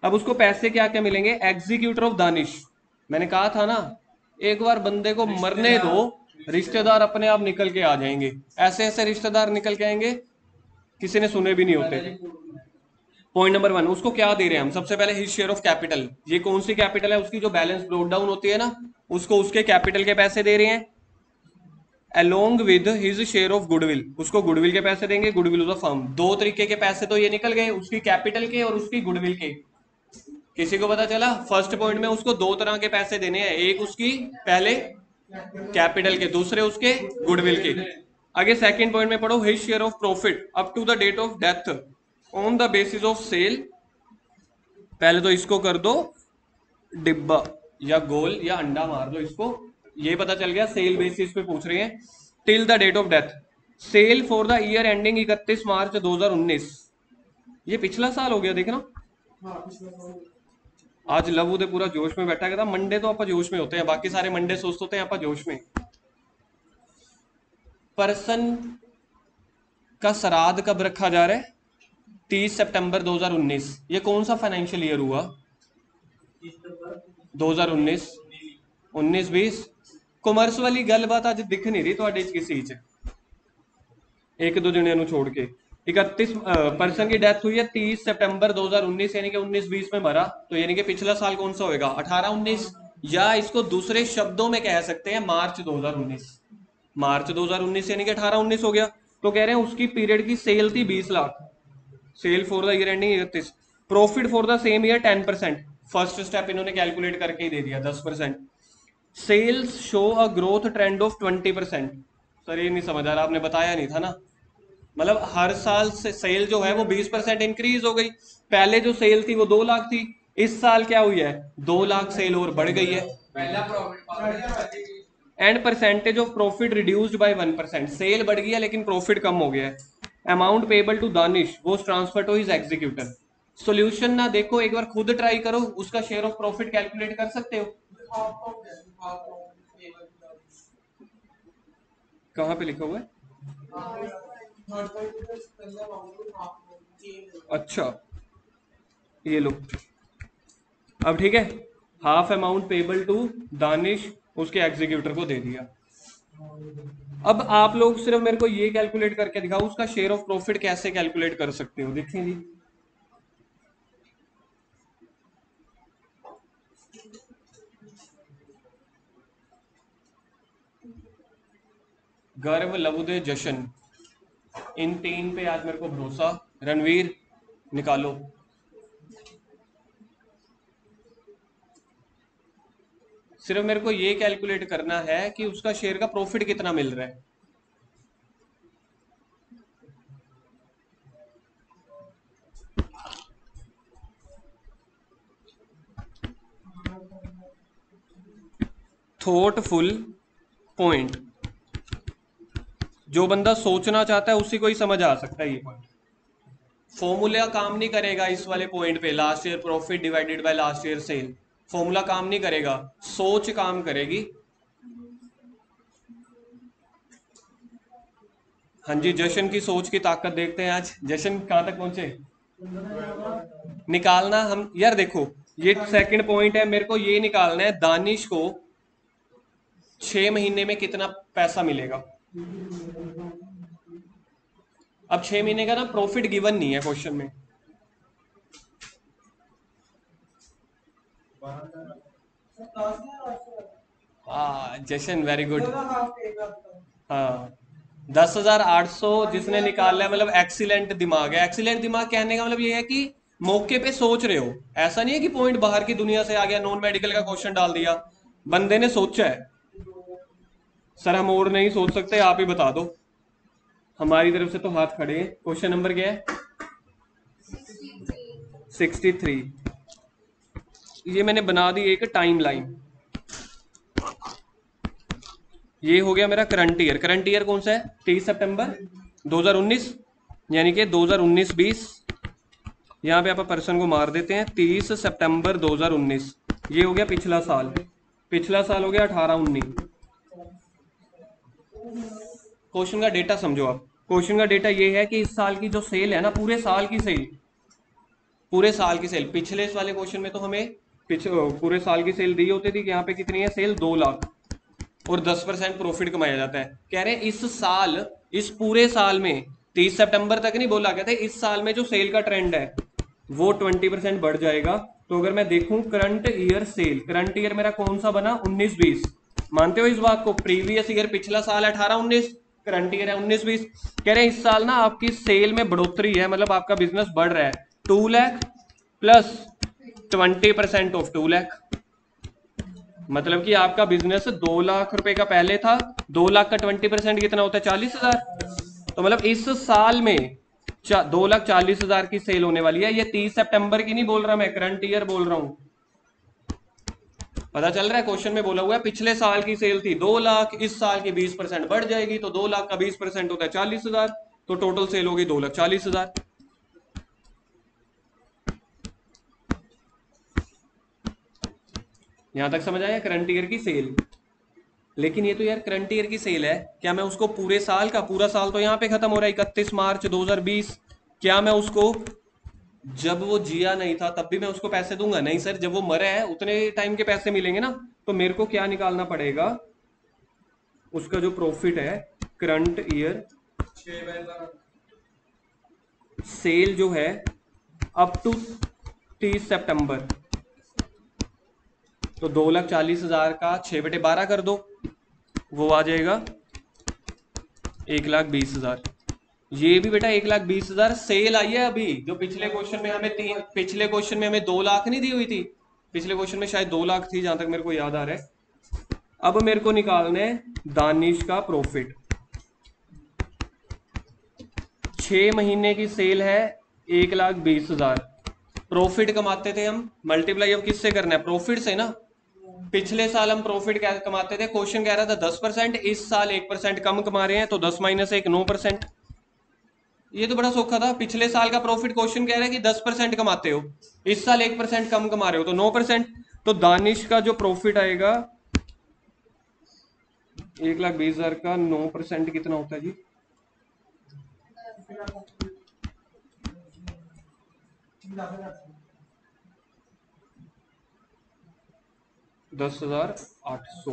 अब उसको पैसे क्या क्या मिलेंगे? एग्जीक्यूटर ऑफ़ दानिश मैंने कहा था ना, एक बार बंदे को मरने दो, रिश्तेदार अपने आप निकल के आ जाएँगे। ऐसे ऐसे रिश्तेदार निकल के आएँगे, किसी ने सुने भी नहीं होते। पॉइंट नंबर वन उसको क्या दे रहे हैं हम? सबसे पहले हिज शेयर ऑफ़ कैपिटल ये कौन सी कैपिटल है? उसकी जो बैलेंस ब्रोक डाउन होती है ना, उसको उसके कैपिटल के पैसे दे रहे हैं। Along with his share of goodwill उसको गुडविल के पैसे देंगे। गुडविल ऑफ़ द फर्म दो तरीके के पैसे तो ये निकल गए, उसकी कैपिटल के और उसकी गुडविल के। किसी को पता चला? फ़र्स्ट पॉइंट में उसको दो तरह के पैसे देने हैं। एक उसकी, पहले कैपिटल के, दूसरे उसके गुडविल के। आगे सेकंड पॉइंट में पढ़ो his share of profit up to the date of death on the basis of sale पहले तो इसको कर दो डिब्बा या गोल या अंडा मार दो इसको। ये पता चल गया सेल बेसिस पे पूछ रहे हैं। Till the date of death sale for the year ending इकतीस मार्च 2019 ये पिछला साल हो गया देखना आज लवू दे पूरा जोश में बैठा गया था मंडे तो आप जोश में होते हैं बाकी सारे मंडे सोचते होते हैं आप जोश में। पर्सन का श्राद्ध कब रखा जा रहा है? तीस सितंबर 2019 ये कौन सा फाइनेंशियल ईयर हुआ 2019 19 20 कॉमर्स वाली गलबात ਅੱਜ ਦਿਖ ਨਹੀਂ ਰਹੀ ਤੁਹਾਡੇ ਚ ਕਿਸੇ ਚ एक दो जने छोड़ के इकतीस पर्सन की डेथ हुई है तीस सितंबर 2019 यानी कि 19 20 में मरा तो यानी कि पिछला साल कौन सा होएगा 18 19 या इसको दूसरे शब्दों में कह सकते हैं मार्च 2019 मार्च 2019 यानी कि 18 19 हो गया तो कह रहे हैं उसकी पीरियड की सेल थी 20 lakh Sale for the year ending इकतीस profit for the same year ten percent first step इन्होंने कैलकुलेट करके ही दे दिया दस percent sales show a growth trend of twenty percent sir ये नहीं समझ आ रहा आपने बताया नहीं था ना? मतलब हर साल से सेल जो है वो बीस परसेंट इंक्रीज हो गई। पहले जो सेल थी वो दो लाख थी इस साल क्या हुई है? दो लाख सेल और बढ़ गई है। And percentage of profit reduced by one percent sale बढ़ गई है लेकिन प्रॉफिट कम हो गया है। अमाउंट पेबल टू दानिश वो transfer to his executor solution ना देखो, एक बार खुद ट्राई करो, उसका शेयर ऑफ़ प्रॉफिट कैलकुलेट कर सकते हो? कहाँ पे लिखा हुआ है? अच्छा ये लो। अब ठीक है half amount payable to Danish उसके एग्जीक्यूटर को दे दिया। अब आप लोग सिर्फ़ मेरे को ये कैलकुलेट करके दिखाओ, उसका शेयर ऑफ़ प्रॉफिट कैसे कैलकुलेट कर सकते हो? देखें जी। गर्व लबुदे जशन। इन तीन पे आज मेरे को भरोसा। रणवीर, निकालो। सिर्फ़ मेरे को ये कैलकुलेट करना है कि उसका शेयर का प्रॉफिट कितना मिल रहा है। थॉटफुल पॉइंट जो बंदा सोचना चाहता है, उसी को ही समझ आ सकता है ये पॉइंट फॉर्मूला काम नहीं करेगा इस वाले पॉइंट पे last year profit divided by last year sale formula काम नहीं करेगा, सोच काम करेगी। हाँ जी, जशन की सोच की ताकत देखते हैं आज। जशन कहाँ तक पहुँचे? निकालना हम, यार देखो, ये सेकंड पॉइंट है, मेरे को ये निकालना है, दानिश को छह महीने में कितना पैसा मिलेगा? अब छह महीने का ना प्रॉफिट गिवन नहीं है क्वेश्चन में। जशन वेरी गुड हाँ। दस हज़ार आठ सौ जिसने निकाला है मतलब एक्सीलेंट दिमाग है। एक्सीलेंट दिमाग कहने का मतलब ये है कि मौके पे सोच रहे हो। ऐसा नहीं है कि पॉइंट बाहर की दुनिया से आ गया नॉन मेडिकल का क्वेश्चन डाल दिया। बंदे ने सोचा है। सर हम और नहीं सोच सकते आप ही बता दो। हमारी तरफ़ से तो हाथ खड़े हैं। क्वेश्चन नंबर क्या है? सिक्सटी थ्री ये मैंने बना दी एक टाइम लाइन ये हो गया मेरा करंट ईयर करंट ईयर कौन सा है? तेईस सितंबर 2019 यानी कि 2019-20 यहाँ पे आप पर्सन को मार देते हैं 30 सितंबर 2019 ये हो गया पिछला साल। पिछला साल हो गया अठारह उन्नीस। क्वेश्चन का डेटा समझो आप। क्वेश्चन का डेटा ये है कि इस साल की जो सेल है ना, पूरे साल की सेल पूरे साल की सेल पिछले इस वाले क्वेश्चन में तो हमें पूरे साल की सेल दी होती थी। कि यहाँ पे कितनी है? सेल दो लाख। और दस परसेंट प्रॉफिट कमाया जाता है। कह रहे हैं, इस साल, इस पूरे साल में, तीस सितंबर तक नहीं बोला, कहते इस साल में जो सेल का ट्रेंड है, वो ट्वेंटी परसेंट बढ़ जाएगा। तो अगर मैं देखूँ current year sale current year मेरा कौन सा बना? उन्नीस बीस। मानते हो इस बात को? प्रीवियस ईयर पिछला साल अठारह, उन्नीस। करंट ईयर है उन्नीस बीस। कह रहे हैं, इस साल ना आपकी सेल में बढ़ोतरी है मतलब आपका बिज़नेस बढ़ रहा है। Two lakh plus twenty percent of two lakh मतलब कि आपका बिज़नेस दो लाख रुपए का पहले था, दो लाख का ट्वेंटी परसेंट कितना होता है? चालीस हज़ार। तो मतलब इस साल में दो लाख चालीस हज़ार की सेल होने वाली है। ये तीस सितंबर की नहीं बोल रहा मैं करंट ईयर बोल रहा हूँ। पता चल रहा है? क्वेश्चन में बोला हुआ है, पिछले साल की सेल थी दो लाख, इस साल की बीस परसेंट बढ़ जाएगी तो दो लाख का बीस परसेंट होता है चालीस हज़ार। तो टोटल सेल होगी दो लाख चालीस हज़ार। यहाँ तक समझ आया? करंट ईयर की सेल लेकिन ये तो यार करंट ईयर की सेल है। क्या मैं उसको पूरे साल का? पूरा साल तो यहाँ पे खत्म हो रहा है। इकतीस मार्च 2020 क्या मैं उसको, जब वो जिया नहीं था, तब भी मैं उसको पैसे दूँगा? नहीं सर, जब वो मरे है, उतने टाइम के पैसे मिलेंगे ना। तो मेरे को क्या निकालना पड़ेगा? उसका जो प्रॉफिट है करंट ईयर सेल जो है अप टू तीस सितंबर। तो दो लाख चालीस हज़ार का छह बटे बारह कर दो। वो आ जाएगा एक लाख बीस हज़ार। ये भी बेटा एक लाख बीस हज़ार सेल आई है अभी, जो पिछले क्वेश्चन में हमें तीन, पिछले क्वेश्चन में हमें दो लाख नहीं दी हुई थी। पिछले क्वेश्चन में शायद दो लाख थी, जहाँ तक मेरे को याद आ रहा है। अब मेरे को निकालना है दानिश का प्रॉफिट छ महीने की सेल है एक लाख बीस हज़ार। प्रॉफिट कमाते थे हम मल्टीप्लाई अब किससे करना है? प्रॉफिट से ना? पिछले साल हम प्रॉफिट क्या कमाते थे? क्वेश्चन कह रहा था दस परसेंट, इस साल एक परसेंट कम कमा रहे हैं तो दस माइनस एक, नौ परसेंट। ये तो बड़ा सौखा था। पिछले साल का प्रॉफिट क्वेश्चन कह रहा है कि दस परसेंट कमाते हो। इस साल एक परसेंट कम कमा रहे हो तो नौ परसेंट। तो दानिश का जो प्रॉफिट आएगा, एक लाख बीस हज़ार का नौ परसेंट कितना होता है जी? दस हज़ार आठ सौ।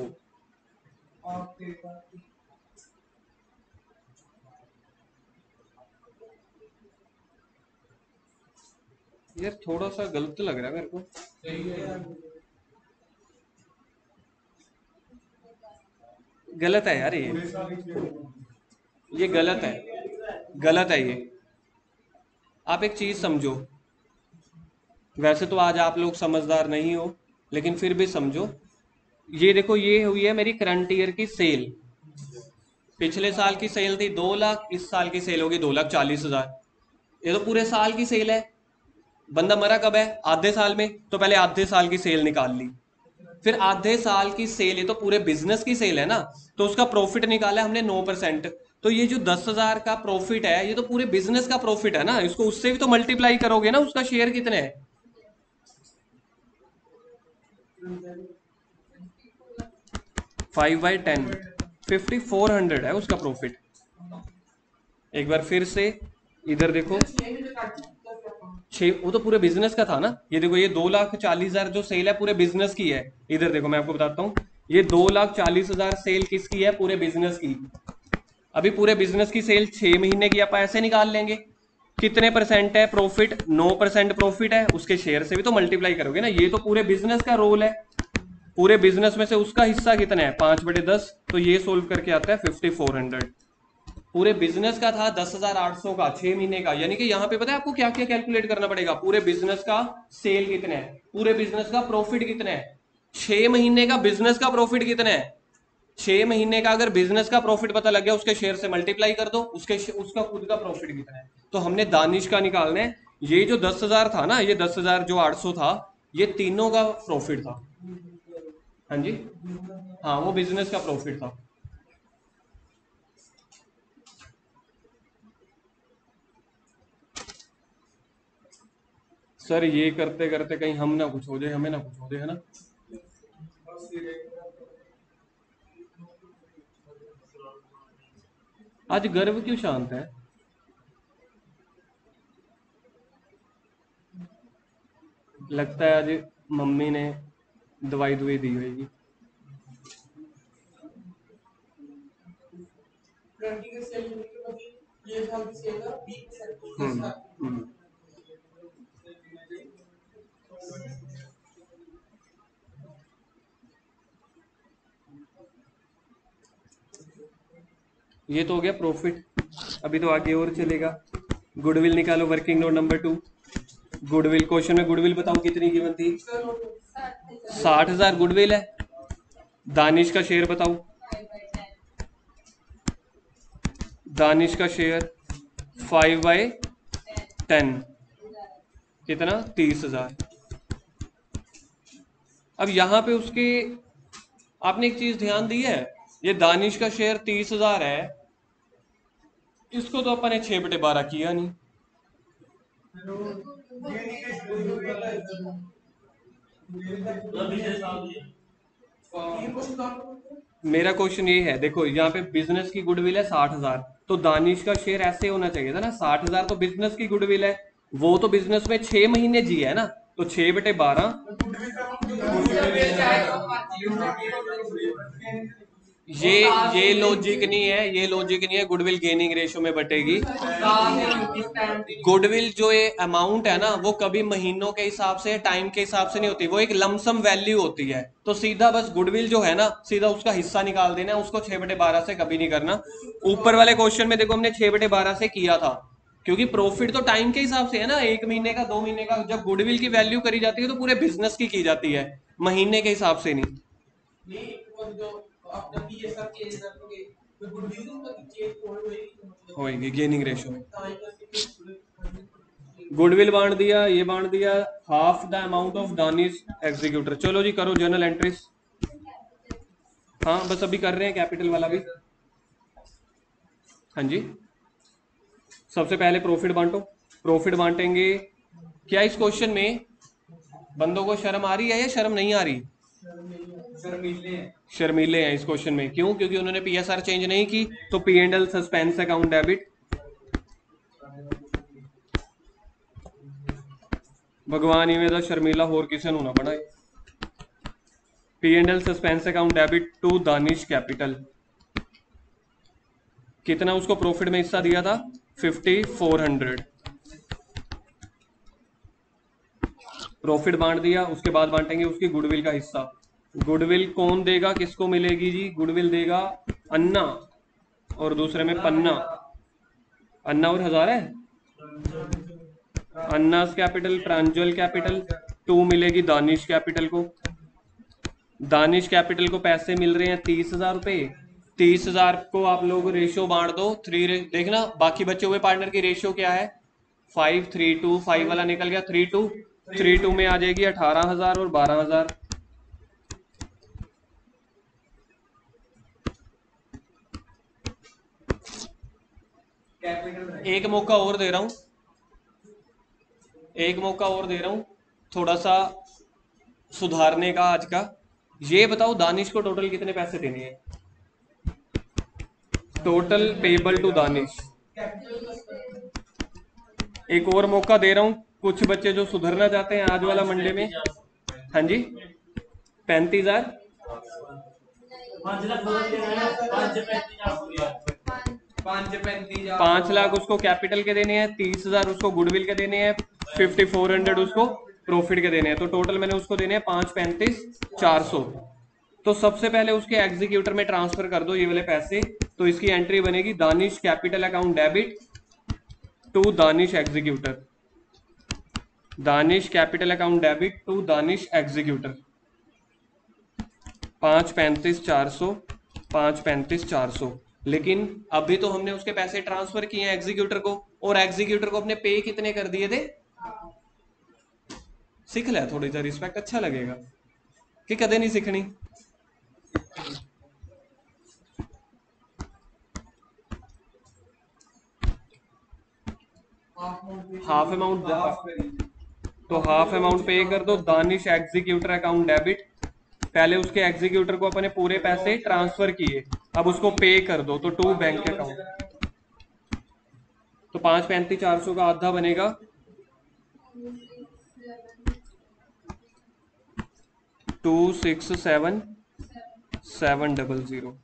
यार, थोड़ा सा गलत लग रहा है मेरे को। गलत है यार ये। ये गलत है। गलत है ये। आप एक चीज़ समझो। वैसे तो आज आप लोग समझदार नहीं हो। लेकिन फिर भी समझो। ये देखो, ये हुई है मेरी करंट ईयर की सेल। पिछले साल की सेल थी दो लाख, इस साल की सेल होगी दो लाख चालीस हज़ार। ये तो पूरे साल की सेल है। बंदा मरा कब है? आधे साल में। तो पहले आधे साल की सेल निकाल ली। फिर आधे साल की सेल, ये तो पूरे बिज़नेस की सेल है ना। तो उसका प्रॉफिट निकाला हमने नौ परसेंट। तो ये जो दस हज़ार का प्रॉफिट है, ये तो पूरे बिज़नेस का प्रॉफिट है ना। इसको उससे भी तो मल्टीप्लाई करोगे ना, उसका शेयर कितने है? Five by ten fifty four hundred है उसका प्रॉफिट एक बार फिर से इधर देखो। छः वो तो पूरे बिज़नेस का था ना? ये देखो, ये दो लाख चालीस हज़ार जो सेल है, पूरे बिज़नेस की है। इधर देखो, मैं आपको बताता हूँ। ये दो लाख चालीस हज़ार सेल किसकी है? पूरे बिज़नेस की। अभी पूरे बिज़नेस की सेल छह महीने की, आप ऐसे निकाल लेंगे। कितने परसेंट है प्रॉफिट नौ परसेंट प्रॉफिट है। उसके शेयर से भी तो मल्टीप्लाई करोगे ना। ये तो पूरे बिज़नेस का रोल है। पूरे बिज़नेस में से उसका हिस्सा कितना है? पाँच बटे दस। तो ये सोल्व करके आता है फिफ्टी फोर हंड्रेड पूरे बिज़नेस का था दस हज़ार आठ सौ का, छह महीने का। यानी कि यहाँ पे पता है आपको क्या क्या कैलकुलेट करना पड़ेगा? पूरे बिज़नेस का सेल कितना है? पूरे बिज़नेस का प्रॉफिट कितना है? छह महीने का बिज़नेस का प्रॉफिट कितना है? छह महीने का अगर बिज़नेस का प्रॉफिट पता लग गया, उसके शेयर से मल्टीप्लाई कर दो। उसके उसका खुद का प्रॉफिट कितना है? तो हमने दानिश का निकालना है। ये जो दस हज़ार था ना, ये दस हज़ार जो आठ सौ था, ये तीनों का प्रॉफिट था। हाँ जी? हाँ वो बिज़नेस का प्रॉफिट था। सर, ये करते करते कहीं हम ना कुछ हो जाए, हमें ना कुछ हो जाए, है ना? आज गर्व क्यों शांत है? लगता है आज मम्मी ने दवाई दुवाई दी होगी। हम्म हम्म। ये तो हो गया प्रॉफिट अभी तो आगे और चलेगा। गुडविल निकालो working note number two goodwill, question में गुडविल बताओ कितनी कीमत थी साठ हज़ार गुडविल है। दानिश का शेयर बताओ दानिश का शेयर फाइव बाई टेन कितना? तीस हज़ार। अब यहाँ पे उसके, आपने एक चीज़ ध्यान दी है, ये दानिश का शेयर तीस हज़ार है। इसको तो अपन ने छह बटे बारह किया नहीं। मेरा क्वेश्चन ये है, देखो, यहाँ पे बिज़नेस की गुडविल है साठ हज़ार। तो दानिश का शेयर ऐसे होना चाहिए था ना, साठ हज़ार तो बिज़नेस की गुडविल है। वो तो बिज़नेस में छह महीने जी है ना तो छह बटे बारह। ये ये लॉजिक नहीं है ये लॉजिक नहीं है गुडविल गेनिंग रेशियो में बटेगी। गुडविल जो ये अमाउंट है ना वो कभी महीनों के हिसाब से टाइम के हिसाब से नहीं होती वो एक लमसम वैल्यू होती है। तो सीधा बस गुडविल जो है ना सीधा उसका हिस्सा निकाल देना है उसको छह बटे बारह से कभी नहीं करना। ऊपर वाले क्वेश्चन में देखो हमने छह बटे बारह से किया था। क्योंकि प्रॉफिट तो टाइम के हिसाब से है ना एक महीने का दो महीने का जब गुडविल की वैल्यू करी जाती है तो पूरे बिज़नेस की की जाती है महीने के हिसाब से नहीं। होएगी गेनिंग रेशो गुडविल बांट दिया ये बांट दिया half the amount of Danish executor चलो जी करो जर्नल एंट्रीज हाँ बस अभी कर रहे हैं कैपिटल वाला भी। हाँ जी। सबसे पहले प्रॉफिट बांटो। प्रॉफिट बांटेंगे। क्या इस क्वेश्चन में बंदों को शर्म आ रही है या शर्म नहीं आ रही। शर्मीले हैं। हैं इस क्वेश्चन में। क्यों? क्योंकि उन्होंने पीएसआर चेंज नहीं की तो P and L suspense account debit भगवान, इवे का शर्मीला होर किसी होना पड़ा P and L suspense account debit to Danish capital कितना उसको प्रॉफिट में हिस्सा दिया था? फिफ्टी फोर हंड्रेड प्रॉफिट बांट दिया, उसके बाद बांटेंगे उसकी गुडविल का हिस्सा। गुडविल कौन देगा? किसको मिलेगी जी? गुडविल देगा अन्ना और दूसरे में पन्ना। अन्ना और हज़ार है? अन्नास कैपिटल, प्रांजल कैपिटल, टू मिलेगी दानिश कैपिटल को। दानिश कैपिटल को पैसे मिल रहे हैं तीस हज़ार रुपए। तीस हज़ार को आप लोग रेशियो बांट दो। थ्री देखना, बाकी बचे हुए पार्टनर की रेशियो क्या है? फाइव थ्री टू फाइव वाला निकल गया। थ्री टू थ्री टू में आ जाएगी अठारह हज़ार और बारह हज़ार। एक मौका और दे रहा हूँ। एक मौका और दे रहा हूँ थोड़ा सा सुधारने का आज का। ये बताओ, दानिश को टोटल कितने पैसे देने हैं? Total payable to Danish. एक और मौका दे रहा हूँ, कुछ बच्चे जो सुधरना चाहते हैं आज वाला मंडे में। हाँ जी। पैंतीस हज़ार। पाँच लाख उसको कैपिटल के देने हैं, तीस हज़ार उसको गुडविल के देने हैं फिफ्टी फोर हंड्रेड उसको प्रॉफिट के देने हैं। तो टोटल मैंने उसको देने हैं पाँच पैंतीस चार सौ। तो सबसे पहले उसके एग्जीक्यूटर में ट्रांसफ़र कर दो ये वाले पैसे। तो इसकी एंट्री बनेगी Danish capital account debit to Danish executor Danish capital account debit to Danish executor पाँच पैंतीस चार सौ, पाँच पैंतीस चार सौ। लेकिन अभी तो हमने उसके पैसे ट्रांसफ़र किए हैं एग्जीक्यूटर को, और एग्जीक्यूटर को अपने पे कितने कर दिए थे? सीख ले थोड़ी सा रिस्पेक्ट अच्छा लगेगा। कि कदे नहीं सीखनी? हाफ़ अमाउंट तो हाफ़ अमाउंट पे कर दो दानिश एग्जीक्यूटर अकाउंट डेबिट पहले उसके एग्जीक्यूटर को अपने पूरे पैसे ट्रांसफ़र किए। अब उसको पे कर दो तो टू बैंक अकाउंट तो पाँच पैंतीस, चार सौ का आधा बनेगा। Two six seven seven double zero